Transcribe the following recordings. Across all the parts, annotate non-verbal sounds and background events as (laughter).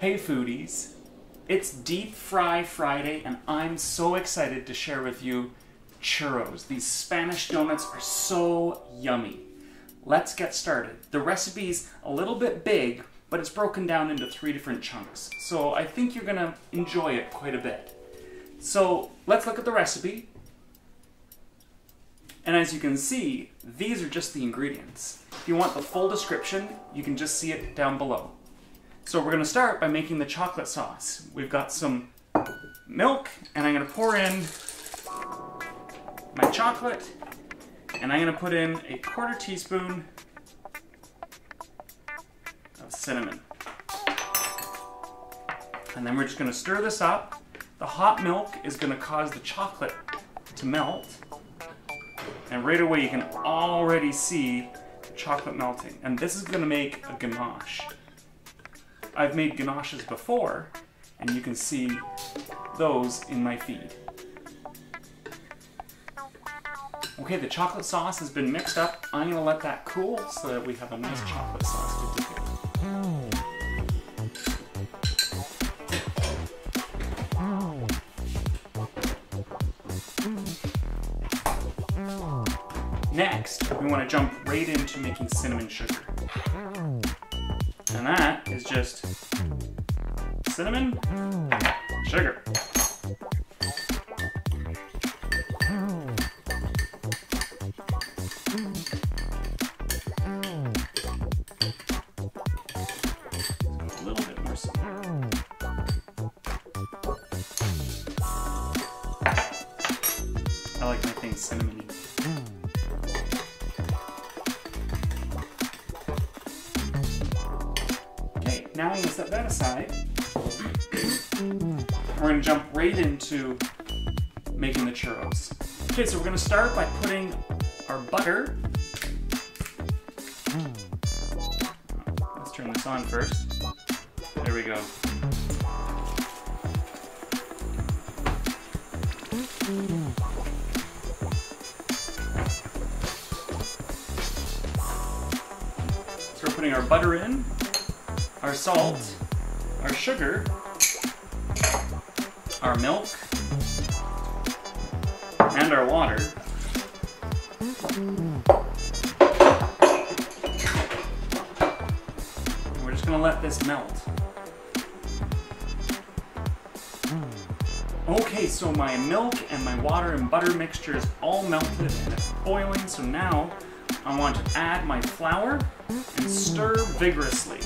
Hey foodies, it's Deep Fry Friday and I'm so excited to share with you churros. These Spanish donuts are so yummy. Let's get started. The recipe's a little bit big, but it's broken down into three different chunks. So I think you're gonna enjoy it quite a bit. So let's look at the recipe. And as you can see, these are just the ingredients. If you want the full description, you can just see it down below. So we're going to start by making the chocolate sauce. We've got some milk, and I'm going to pour in my chocolate, and I'm going to put in a quarter teaspoon of cinnamon. And then we're just going to stir this up. The hot milk is going to cause the chocolate to melt. And right away you can already see the chocolate melting. And this is going to make a ganache. I've made ganaches before, and you can see those in my feed. Okay, the chocolate sauce has been mixed up. I'm gonna let that cool so that we have a nice chocolate sauce to do. Next, we want to jump right into making cinnamon sugar. And that is just cinnamon, sugar. Cinnamon. I like my things cinnamony. Now I'm gonna set that aside. We're gonna jump right into making the churros. Okay, so we're gonna start by putting our butter. Let's turn this on first. There we go. So we're putting our butter in, our salt, our sugar, our milk, and our water. We're just gonna let this melt. Okay, so my milk and my water and butter mixture is all melted and it's boiling, so now I want to add my flour and stir vigorously.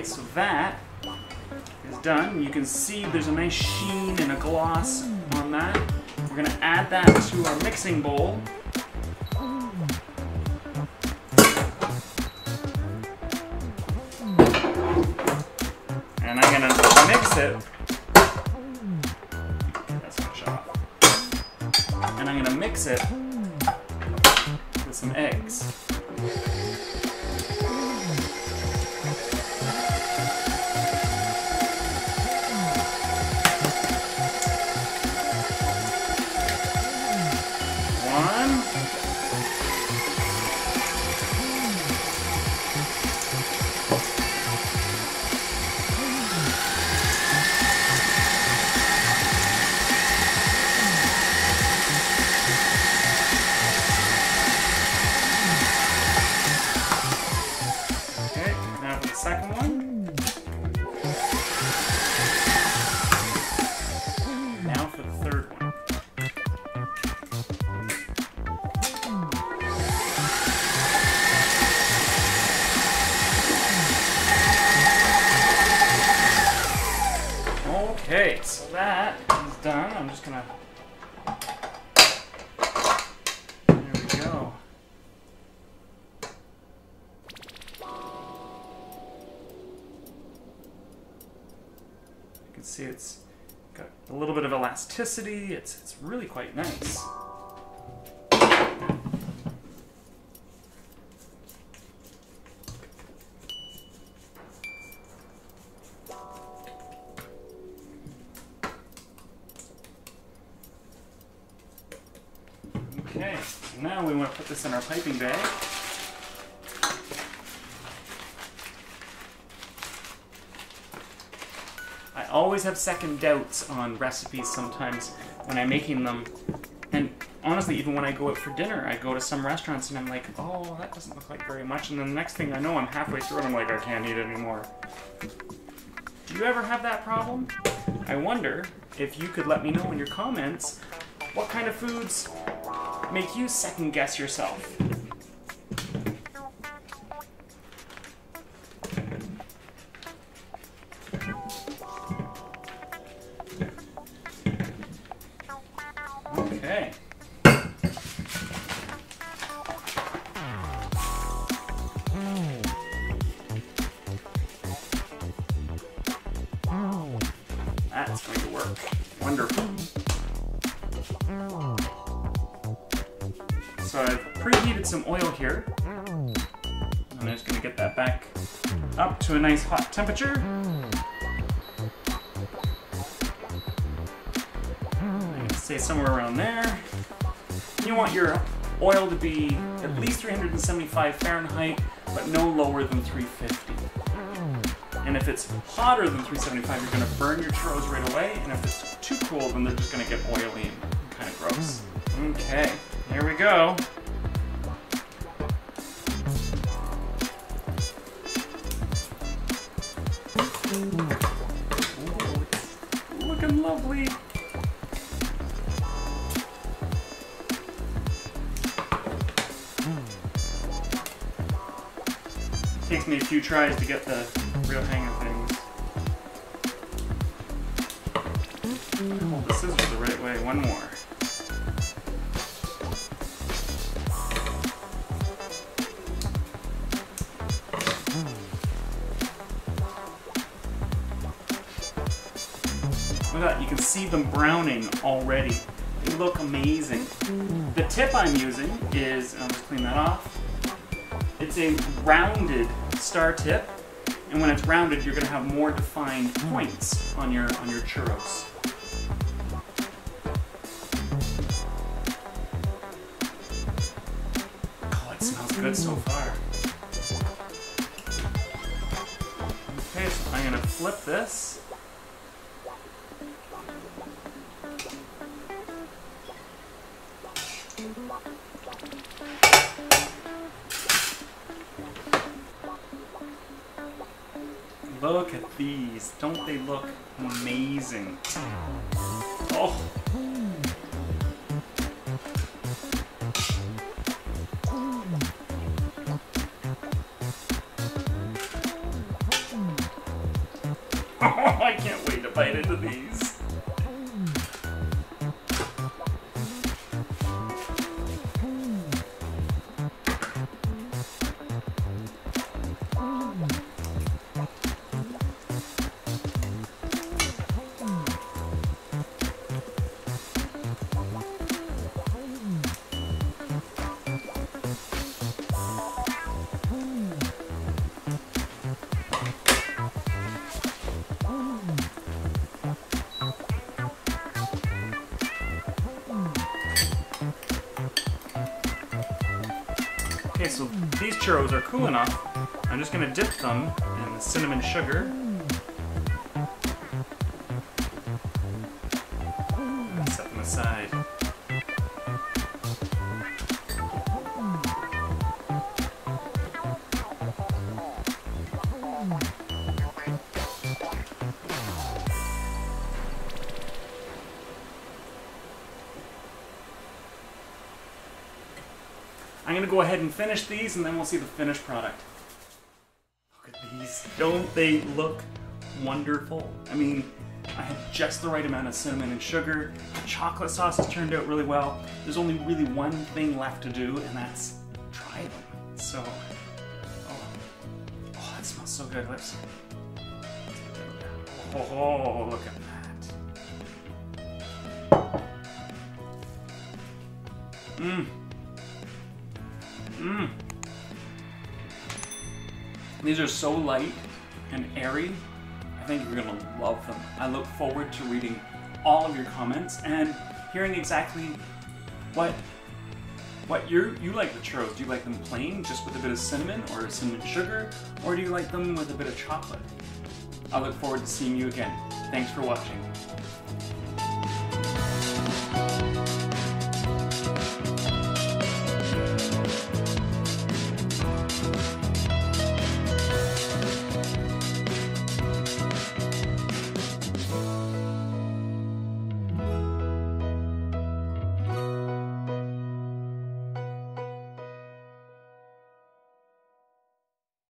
Okay, so that is done. You can see there's a nice sheen and a gloss on that. We're gonna add that to our mixing bowl. And I'm gonna mix it. That's gonna shut off. And I'm gonna mix it I'm just gonna. There we go. You can see it's got a little bit of elasticity. It's it's really quite nice. Now we want to put this in our piping bag. I always have second doubts on recipes sometimes when I'm making them. And honestly, even when I go out for dinner, I go to some restaurants and I'm like, oh, that doesn't look like very much. And then the next thing I know, I'm halfway through and I'm like, I can't eat anymore. Do you ever have that problem? I wonder if you could let me know in your comments what kind of foods make you second guess yourself. Okay. That's going to work. Wonderful. Preheated some oil here. I'm just to get that back up to a nice hot temperature. I'd say somewhere around there. You want your oil to be at least 375 Fahrenheit, but no lower than 350. And if it's hotter than 375, you're to burn your churros right away. And if it's too cool, then they're just to get oily and kind of gross. Okay, here we go. Few tries to get the real hang of things. Hold the scissors the right way. One more. Look at that, you can see them browning already. They look amazing. The tip I'm using is, I'll just clean that off. It's a rounded star tip, and when it's rounded, you're gonna have more defined points on your on your churros. Oh, it smells good so far. Okay, so I'm gonna flip this. Look at these. Don't they look amazing? Oh. (laughs) I can't wait to bite into these. Churros are cool enough. I'm just gonna dip them in the cinnamon sugar. Set them aside. I'm gonna go ahead and finish these and then we'll see the finished product. Look at these. Don't they look wonderful? I mean, I had just the right amount of cinnamon and sugar. The chocolate sauce has turned out really well. There's only really one thing left to do and that's try them. So, oh, oh that smells so good. Let's, oh, look at that. Mmm. Mmm. These are so light and airy. I think you're gonna love them. I look forward to reading all of your comments and hearing exactly what what you you like the churros. Do you like them plain, just with a bit of cinnamon or cinnamon sugar, or do you like them with a bit of chocolate? I look forward to seeing you again. Thanks for watching.